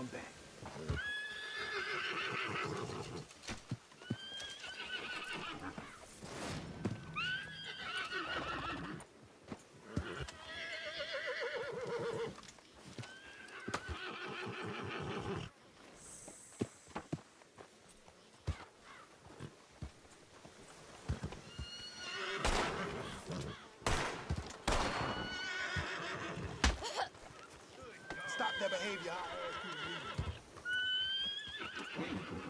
scumbag. Stop that behavior. I ask you to.